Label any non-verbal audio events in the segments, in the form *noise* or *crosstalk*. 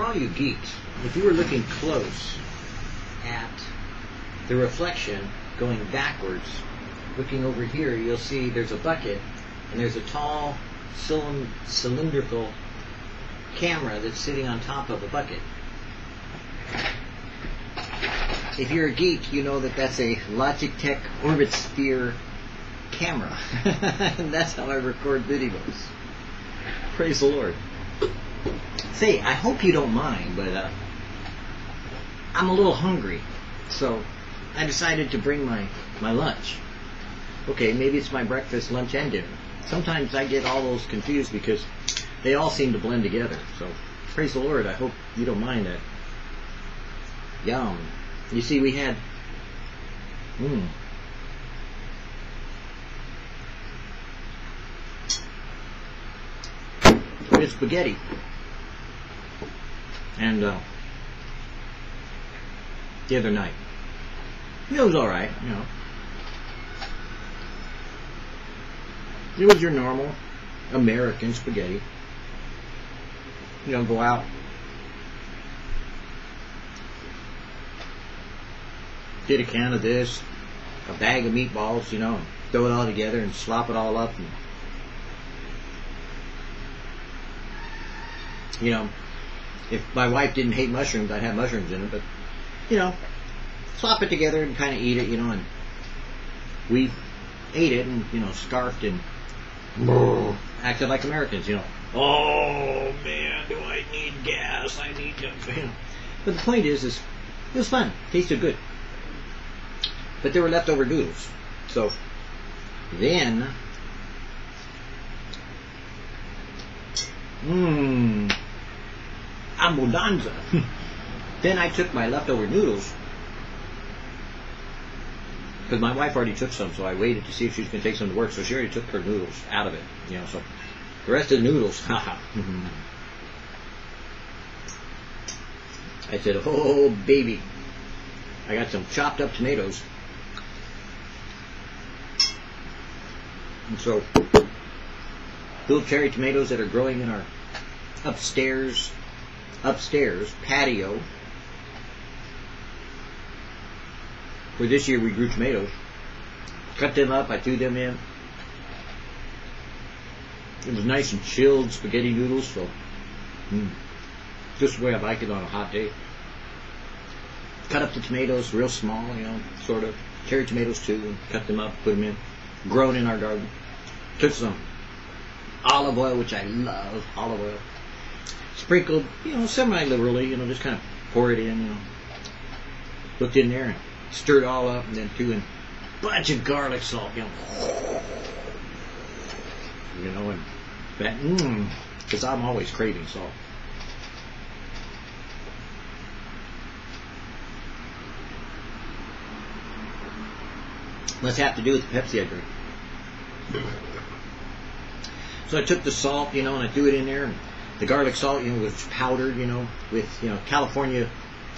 for all you geeks, if you were looking close at the reflection going backwards, looking over here, you'll see there's a bucket and there's a tall cylind- cylindrical camera that's sitting on top of a bucket. If you're a geek, you know that that's a Logitech Orbit Sphere camera. *laughs* and that's how I record videos. Praise the Lord. Say, I hope you don't mind, but uh, I'm a little hungry. So I decided to bring my, my lunch. Okay, maybe it's my breakfast, lunch, and dinner. Sometimes I get all those confused because they all seem to blend together. So praise the Lord. I hope you don't mind that. Yum. You see, we had. Mmm. Had spaghetti. And uh, the other night. It was alright, you know. It was your normal American spaghetti. You know, go out. Get a can of this, a bag of meatballs, you know, and throw it all together and slop it all up. And, you know, if my wife didn't hate mushrooms, I'd have mushrooms in it, but, you know, slop it together and kind of eat it, you know, and we ate it and, you know, scarfed and acted like Americans, you know. Oh man, do I need gas? I need to. *laughs* You know. But the point is, is it was fun. Tasted good. But there were leftover noodles. So then, mmm, abundanza. then I took my leftover noodles because my wife already took some, so I waited to see if she was going to take some to work. So she already took her noodles out of it, you know. So the rest of the noodles, *laughs* haha. I said, "Oh baby, I got some chopped up tomatoes." And so, little cherry tomatoes that are growing in our upstairs, upstairs patio where this year we grew tomatoes. Cut them up, I threw them in. It was nice and chilled spaghetti noodles, so mm, just the way I like it on a hot day. Cut up the tomatoes real small, you know, sort of. Cherry tomatoes too, and cut them up, put them in. Grown in our garden. Took some olive oil, which I love, olive oil. Sprinkled, you know, semi-liberally, you know, just kind of pour it in, you know. Looked in there and stir it all up, and then threw in a bunch of garlic salt, you know. You know, and that, mmm, because I'm always craving salt. Must have to do with the Pepsi I drink. So I took the salt, you know, and I threw it in there. And the garlic salt, you know, was powdered, you know, with you know California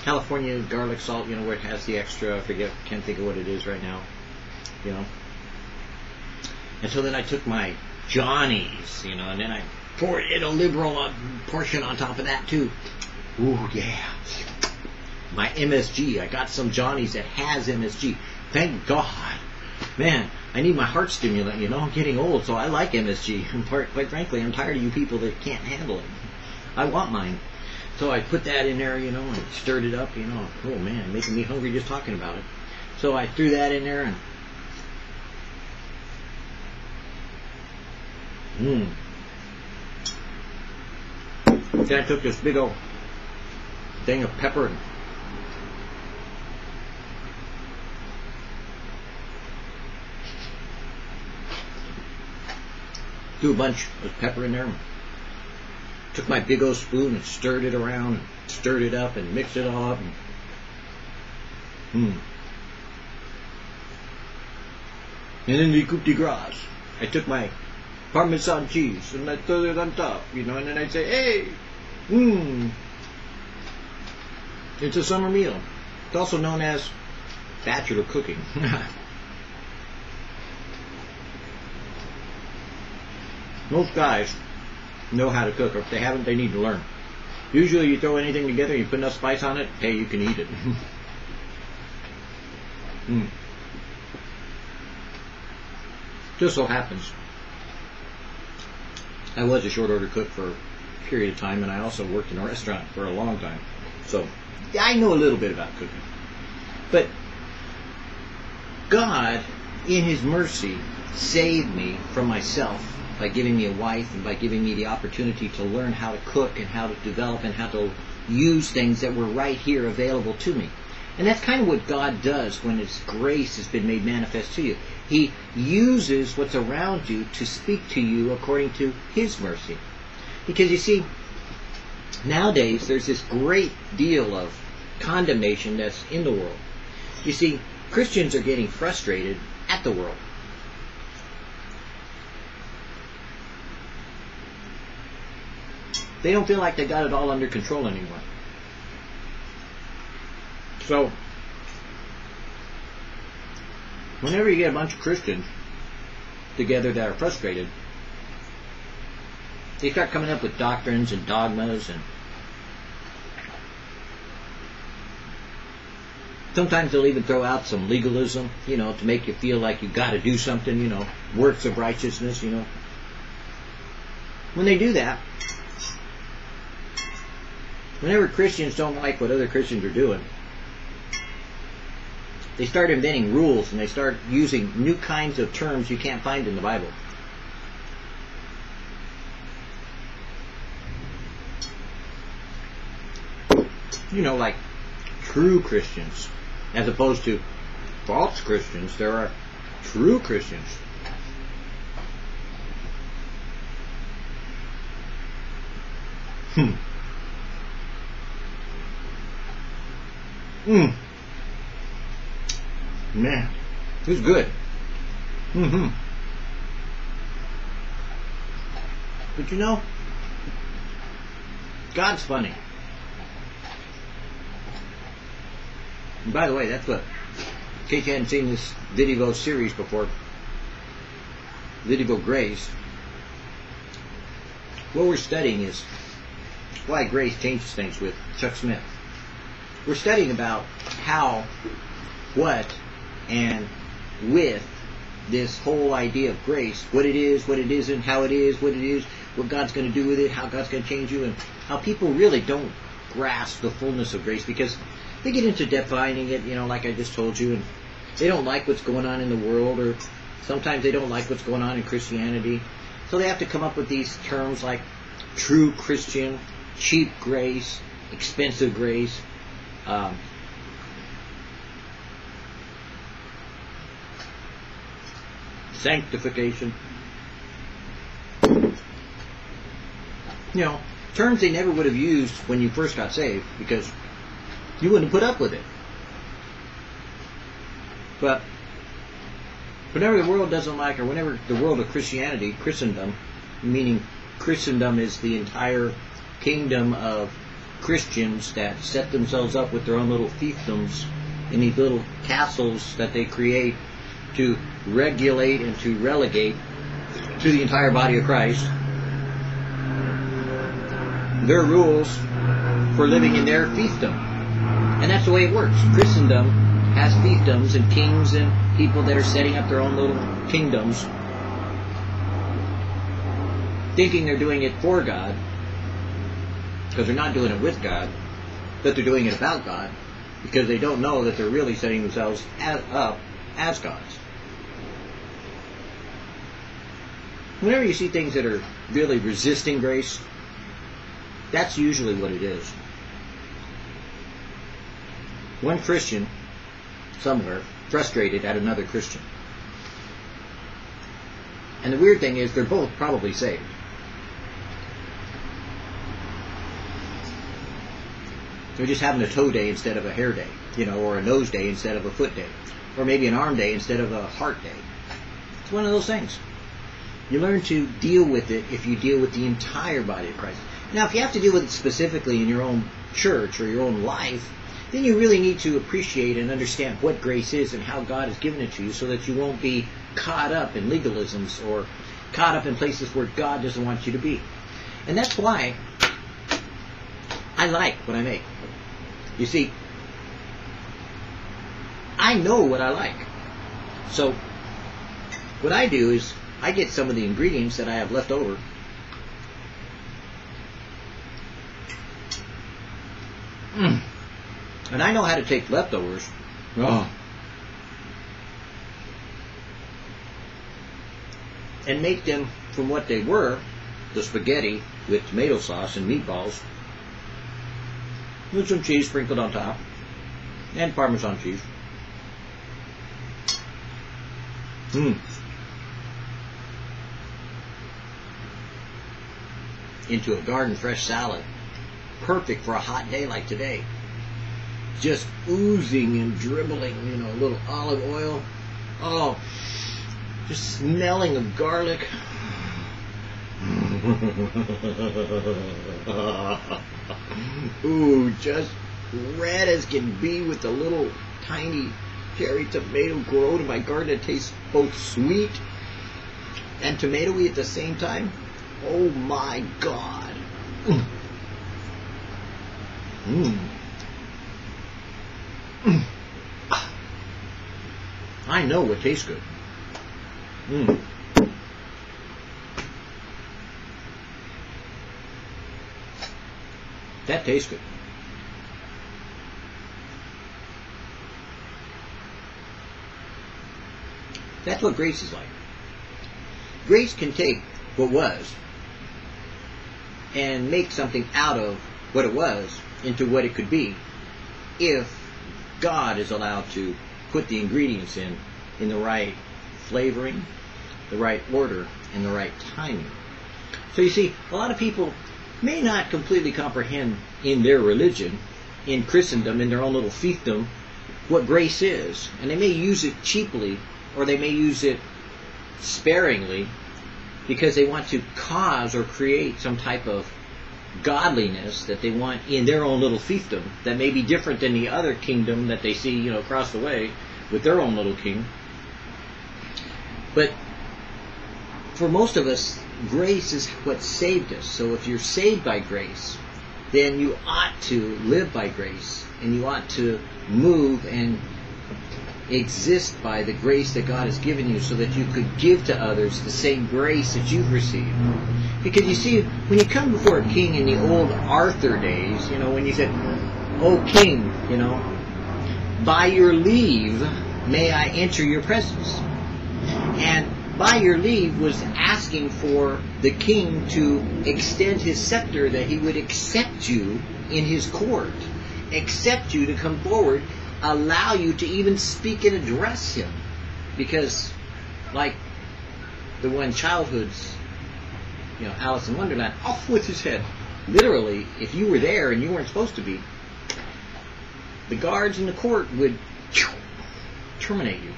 California garlic salt, you know, where it has the extra, I forget, can't think of what it is right now, you know. And so then I took my Johnny's, you know, and then I poured in a liberal uh, portion on top of that too. Ooh, yeah. My MSG, I got some Johnny's that has MSG. Thank God. Man, I need my heart stimulant, you know, I'm getting old, so I like MSG. *laughs* And quite, quite frankly, I'm tired of you people that can't handle it. I want mine. So I put that in there, you know, and stirred it up, you know. Oh man, making me hungry just talking about it. So I threw that in there and Mmm. Then I took this big old thing of pepper and threw a bunch of pepper in there took my big old spoon and stirred it around, stirred it up and mixed it all up. And, hmm. And then the coup de grace. I took my Parmesan cheese and I threw it on top, you know, and then I'd say, hey, mmm. It's a summer meal. It's also known as bachelor cooking. *laughs* Most guys know how to cook, or if they haven't, they need to learn. Usually, you throw anything together, you put enough spice on it, hey, you can eat it. *laughs* mm. Just so happens, I was a short order cook for a period of time, and I also worked in a restaurant for a long time. So, I know a little bit about cooking. But God, in His mercy, saved me from myself by giving me a wife and by giving me the opportunity to learn how to cook and how to develop and how to use things that were right here available to me. And that's kind of what God does when His grace has been made manifest to you. He uses what's around you to speak to you according to His mercy. Because you see, nowadays there's this great deal of condemnation that's in the world. You see, Christians are getting frustrated at the world. They don't feel like they got it all under control anymore. So, whenever you get a bunch of Christians together that are frustrated, they start coming up with doctrines and dogmas and sometimes they'll even throw out some legalism, you know, to make you feel like you got to do something, you know, works of righteousness, you know. When they do that, whenever Christians don't like what other Christians are doing, they start inventing rules and they start using new kinds of terms you can't find in the Bible. You know, like true Christians, as opposed to false Christians. There are true Christians. Hmm. Hmm. Man, it's good. Mm-hmm. But you know, God's funny. And by the way, that's what, in case you hadn't seen this VidDevo series before, VidDevo Grace, what we're studying is why grace changes things with Chuck Smith. We're studying about how, what, and with this whole idea of grace, what it is, what it isn't, how it is, what it is, what God's going to do with it, how God's going to change you, and how people really don't grasp the fullness of grace because they get into defining it, you know, like I just told you, and they don't like what's going on in the world, or sometimes they don't like what's going on in Christianity. So they have to come up with these terms like true Christian, cheap grace, expensive grace. Um, sanctification. You know, terms they never would have used when you first got saved because you wouldn't put up with it. But whenever the world doesn't like, or whenever the world of Christianity, Christendom, meaning Christendom is the entire kingdom of Christians that set themselves up with their own little fiefdoms in these little castles that they create to regulate and to relegate to the entire body of Christ their rules for living in their fiefdom. And that's the way it works. Christendom has fiefdoms and kings and people that are setting up their own little kingdoms, thinking they're doing it for God, because they're not doing it with God, but they're doing it about God, because they don't know that they're really setting themselves as, up as gods. Whenever you see things that are really resisting grace, that's usually what it is. One Christian, somewhere, frustrated at another Christian. And the weird thing is, they're both probably saved. They're just having a toe day instead of a hair day, you know, or a nose day instead of a foot day, or maybe an arm day instead of a heart day. It's one of those things. You learn to deal with it if you deal with the entire body of Christ. Now, if you have to deal with it specifically in your own church or your own life, then you really need to appreciate and understand what grace is and how God has given it to you so that you won't be caught up in legalisms or caught up in places where God doesn't want you to be. And that's why I like what I make. You see, I know what I like. So, what I do is I get some of the ingredients that I have left over. Mm. And I know how to take leftovers. Oh. And make them from what they were, the spaghetti with tomato sauce and meatballs, with some cheese sprinkled on top, and Parmesan cheese. Mmm. Into a garden fresh salad. Perfect for a hot day like today. Just oozing and dribbling, you know, a little olive oil. Oh, just smelling of garlic. *laughs* Ooh, just red as can be with the little tiny cherry tomato grow to my garden that tastes both sweet and tomatoey at the same time. Oh my god. Mm. Mm. I know what tastes good. Mm. That tastes good. That's what grace is like. Grace can take what was and make something out of what it was into what it could be if God is allowed to put the ingredients in in the right flavoring, the right order, and the right timing. So you see, a lot of people may not completely comprehend in their religion, in Christendom, in their own little fiefdom, what grace is. And they may use it cheaply or they may use it sparingly because they want to cause or create some type of godliness that they want in their own little fiefdom that may be different than the other kingdom that they see, you know, across the way with their own little king. But for most of us, grace is what saved us. So if you're saved by grace, then you ought to live by grace and you ought to move and exist by the grace that God has given you so that you could give to others the same grace that you've received. Because you see, when you come before a king in the old Arthur days, you know, when you said, Oh king, you know, by your leave may I enter your presence. And by your leave was asking for the king to extend his scepter that he would accept you in his court, accept you to come forward allow you to even speak and address him. Because, like the one childhood's, you know, Alice in Wonderland, off with his head. Literally, if you were there and you weren't supposed to be, the guards in the court would terminate you.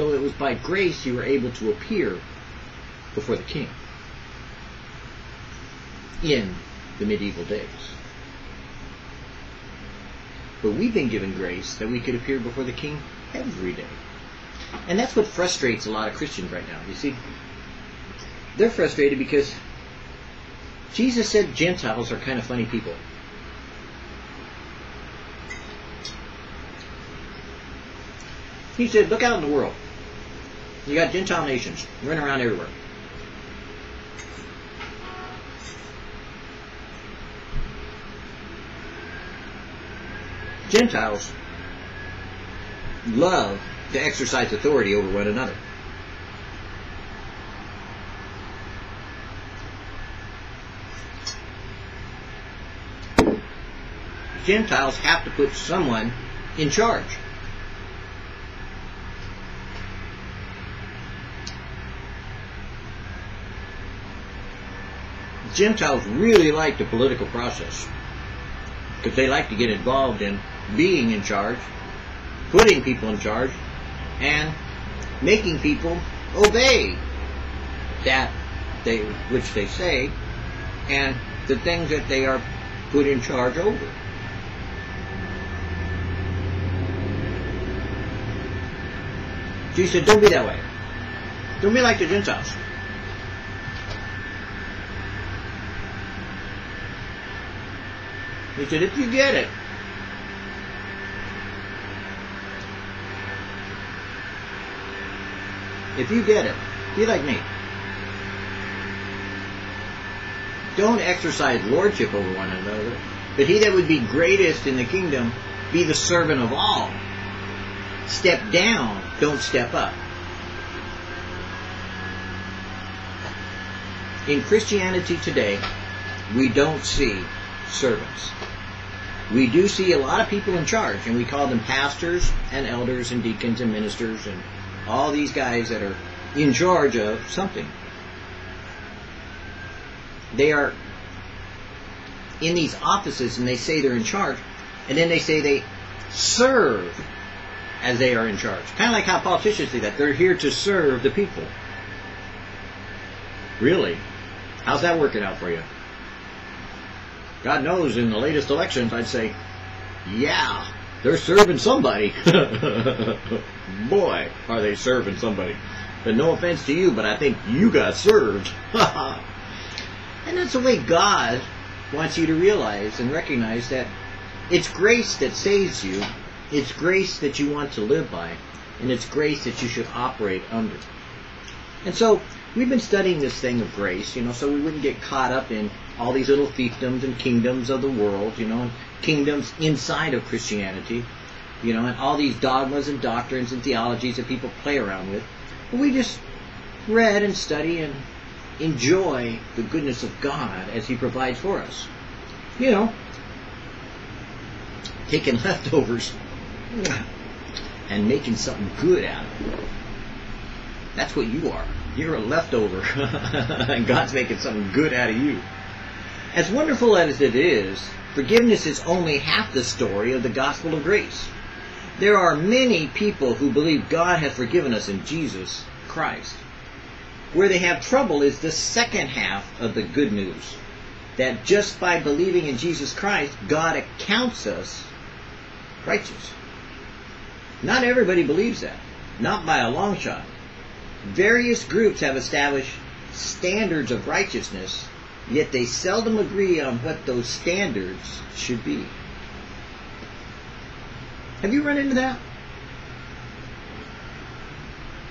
So it was by grace you were able to appear before the king in the medieval days. But we've been given grace that we could appear before the King every day. And that's what frustrates a lot of Christians right now. You see, they're frustrated because Jesus said Gentiles are kind of funny people. He said, look out in the world. You got Gentile nations running around everywhere. Gentiles love to exercise authority over one another. Gentiles have to put someone in charge. Gentiles really like the political process because they like to get involved in being in charge, putting people in charge, and making people obey that they which they say and the things that they are put in charge over. Jesus said, don't be that way. Don't be like the Gentiles. He said, if you get it, if you get it, be like me. Don't exercise lordship over one another, but he that would be greatest in the kingdom be the servant of all. Step down, don't step up. In Christianity today, we don't see servants. We do see a lot of people in charge, and we call them pastors and elders and deacons and ministers and all these guys that are in charge of something. They are in these offices and they say they're in charge, and then they say they serve as they are in charge. Kind of like how politicians do that. They're here to serve the people. Really? How's that working out for you? God knows in the latest elections, I'd say, yeah, they're serving somebody. *laughs* Boy, are they serving somebody. But no offense to you, but I think you got served. *laughs* and that's the way God wants you to realize and recognize that it's grace that saves you, it's grace that you want to live by, and it's grace that you should operate under. And so we've been studying this thing of grace, you know, so we wouldn't get caught up in all these little fiefdoms and kingdoms of the world, you know, kingdoms inside of Christianity, you know, and all these dogmas and doctrines and theologies that people play around with. We just read and study and enjoy the goodness of God as He provides for us. You know, taking *laughs* leftovers and making something good out of it. That's what you are. You're a leftover, *laughs* and God's making something good out of you. As wonderful as it is, forgiveness is only half the story of the gospel of grace. There are many people who believe God has forgiven us in Jesus Christ. Where they have trouble is the second half of the good news. That just by believing in Jesus Christ, God accounts us righteous. Not everybody believes that. Not by a long shot. Various groups have established standards of righteousness, yet they seldom agree on what those standards should be. Have you run into that?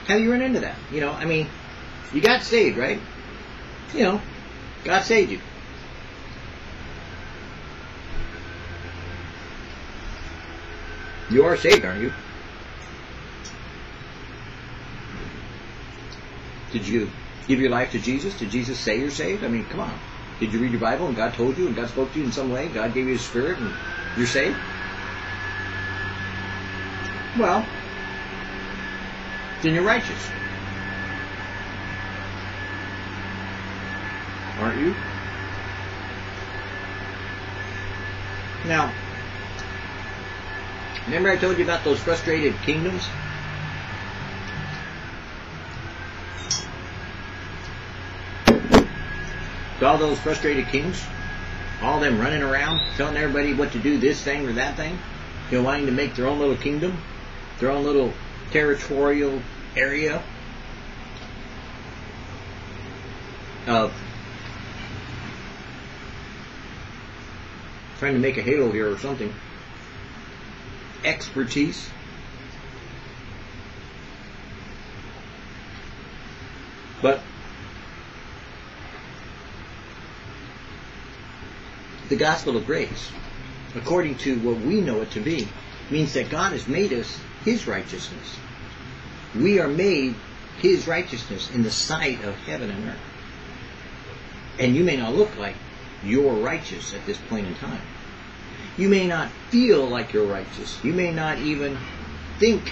Have you run into that? You know, I mean, you got saved, right? You know, God saved you. You are saved, aren't you? Did you give your life to Jesus? Did Jesus say you're saved? I mean, come on. Did you read your Bible and God told you and God spoke to you in some way? God gave you His Spirit and you're saved? Well, then you're righteous. Aren't you? Now, remember I told you about those frustrated kingdoms? All those frustrated kings, all them running around telling everybody what to do this thing or that thing, you know, wanting to make their own little kingdom, their own little territorial area of trying to make a halo here or something. Expertise. But the gospel of grace, according to what we know it to be, means that God has made us his righteousness. We are made his righteousness in the sight of heaven and earth. And you may not look like you're righteous at this point in time. You may not feel like you're righteous. You may not even think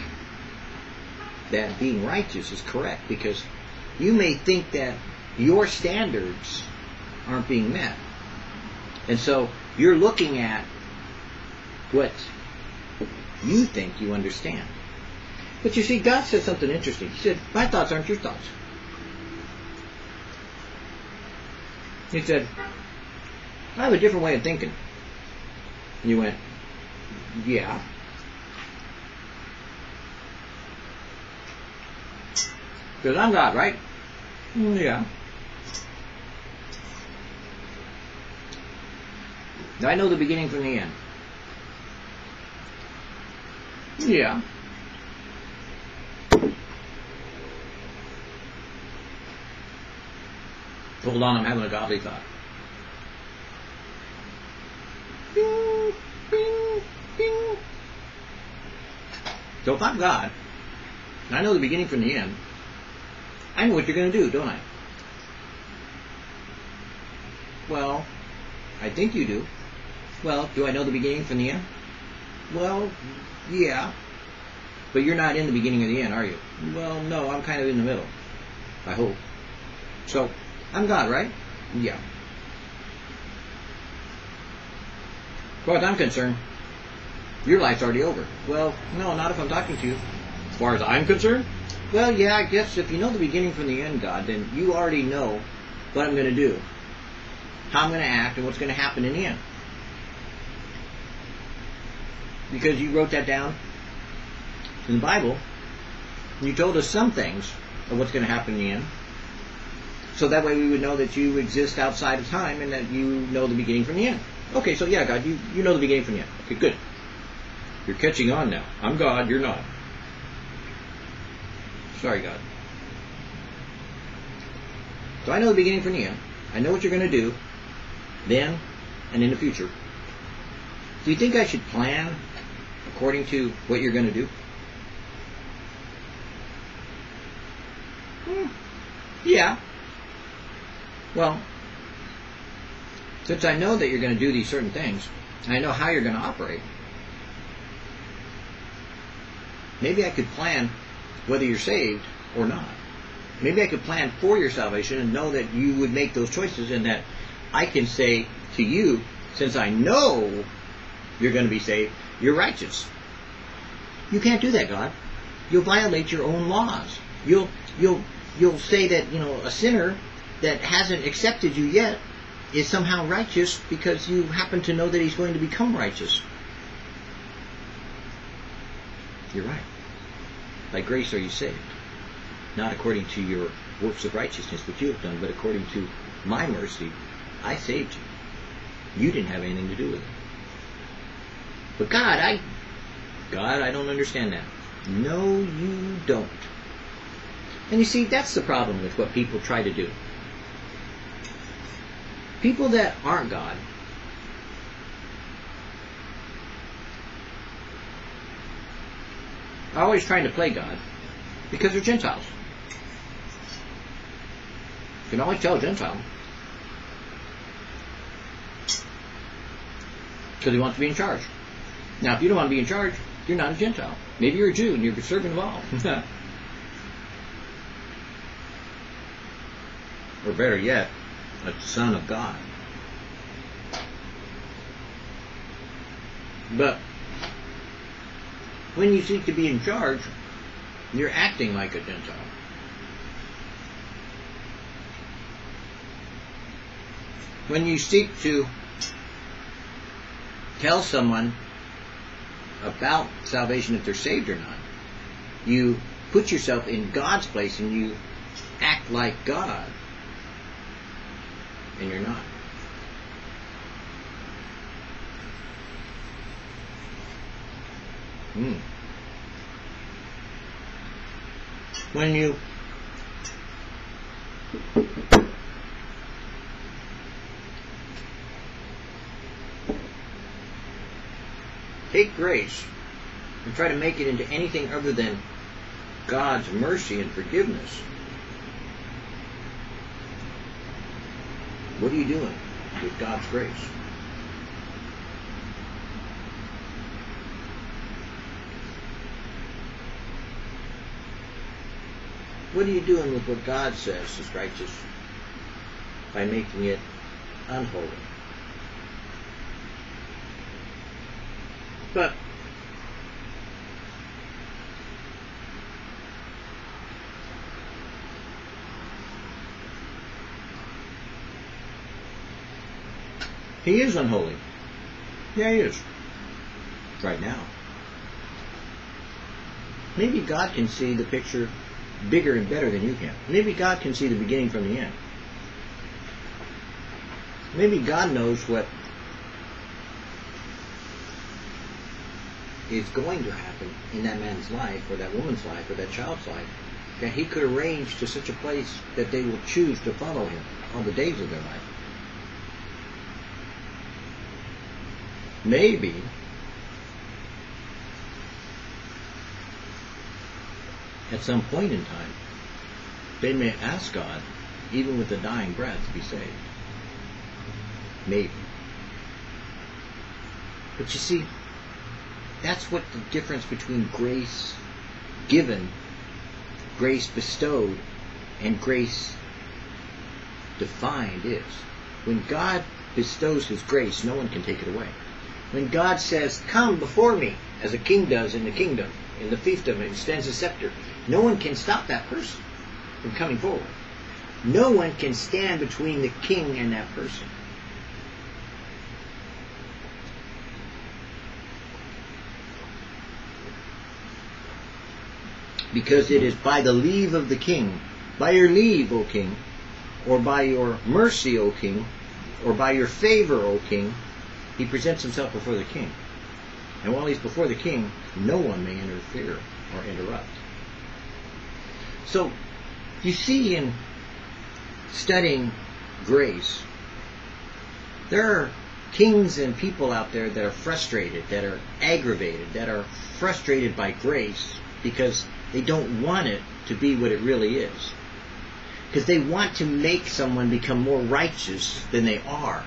that being righteous is correct because you may think that your standards aren't being met. And so you're looking at what you think you understand. But you see, God said something interesting. He said, My thoughts aren't your thoughts. He said, I have a different way of thinking. And you went, Yeah. Because I'm God, right? Yeah. I know the beginning from the end. Yeah. Hold on, I'm having a godly thought. Bing, bing, bing. So if I'm God, and I know the beginning from the end, I know what you're going to do, don't I? Well, I think you do. Well, do I know the beginning from the end? Well, yeah. But you're not in the beginning or the end, are you? Well, no, I'm kind of in the middle. I hope. So, I'm God, right? Yeah. As far as I'm concerned, your life's already over. Well, no, not if I'm talking to you. As far as I'm concerned? Well, yeah, I guess if you know the beginning from the end, God, then you already know what I'm going to do, how I'm going to act, and what's going to happen in the end. Because you wrote that down in the Bible. You told us some things of what's going to happen in the end. So that way we would know that you exist outside of time and that you know the beginning from the end. Okay, so yeah, God, you, you know the beginning from the end. Okay, good. You're catching on now. I'm God, you're not. Sorry, God. So I know the beginning from the end. I know what you're going to do then and in the future. Do you think I should plan according to what you're going to do? Hmm. Yeah. Well, since I know that you're going to do these certain things, and I know how you're going to operate, maybe I could plan whether you're saved or not. Maybe I could plan for your salvation and know that you would make those choices and that I can say to you, since I know you're going to be saved, you're righteous. You can't do that, God. You'll violate your own laws. You'll you'll you'll say that, you know, a sinner that hasn't accepted you yet is somehow righteous because you happen to know that he's going to become righteous. You're right. By grace are you saved. Not according to your works of righteousness which you have done, but according to my mercy, I saved you. You didn't have anything to do with it. But God, I God, I don't understand that. No, you don't. And you see, that's the problem with what people try to do. People that aren't God are always trying to play God because they're Gentiles. You can always tell a Gentile. Because he wants to be in charge. Now, if you don't want to be in charge, you're not a Gentile. Maybe you're a Jew and you're serving of all. *laughs* or better yet, a son of God. But when you seek to be in charge, you're acting like a Gentile. When you seek to tell someone about salvation if they're saved or not, you put yourself in God's place and you act like God and you're not. Hmm. When you take grace and try to make it into anything other than God's mercy and forgiveness, What are you doing with God's grace? What are you doing with what God says is righteous by making it unholy? But He is unholy. Yeah, he is. Right now. Maybe God can see the picture bigger and better than you can. Maybe God can see the beginning from the end. Maybe God knows what is going to happen in that man's life or that woman's life or that child's life that he could arrange to such a place that they will choose to follow him all the days of their life. Maybe at some point in time, they may ask God, even with a dying breath, to be saved. Maybe. But you see, that's what the difference between grace given, grace bestowed, and grace defined is. When God bestows His grace, no one can take it away. When God says, Come before me, as a king does in the kingdom, in the fiefdom, and extends a scepter, no one can stop that person from coming forward. No one can stand between the king and that person. Because it is by the leave of the king, by your leave, O king, or by your mercy, O king, or by your favor, O king, he presents himself before the king. And while he's before the king, no one may interfere or interrupt. So, you see in studying grace, there are kings and people out there that are frustrated, that are aggravated, that are frustrated by grace because they don't want it to be what it really is. Because they want to make someone become more righteous than they are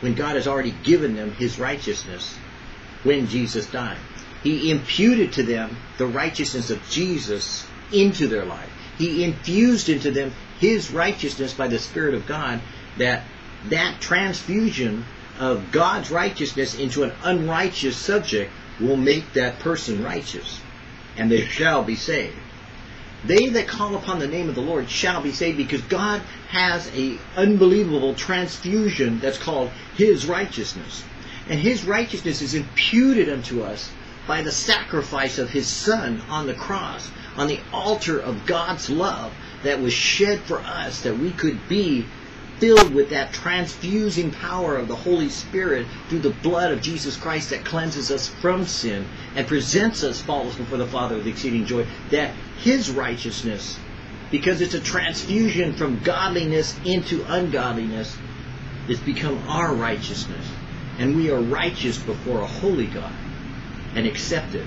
when God has already given them his righteousness when Jesus died. He imputed to them the righteousness of Jesus into their life. He infused into them his righteousness by the Spirit of God that that transfusion of God's righteousness into an unrighteous subject will make that person righteous and they shall be saved. They that call upon the name of the Lord shall be saved because God has a unbelievable transfusion that's called his righteousness. And his righteousness is imputed unto us by the sacrifice of his son on the cross, on the altar of God's love that was shed for us that we could be filled with that transfusing power of the Holy Spirit through the blood of Jesus Christ that cleanses us from sin and presents us faultless before the Father with exceeding joy, that His righteousness, because it's a transfusion from godliness into ungodliness, has become our righteousness. And we are righteous before a holy God and accepted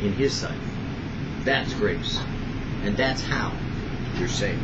in His sight. That's grace. And that's how you're saved.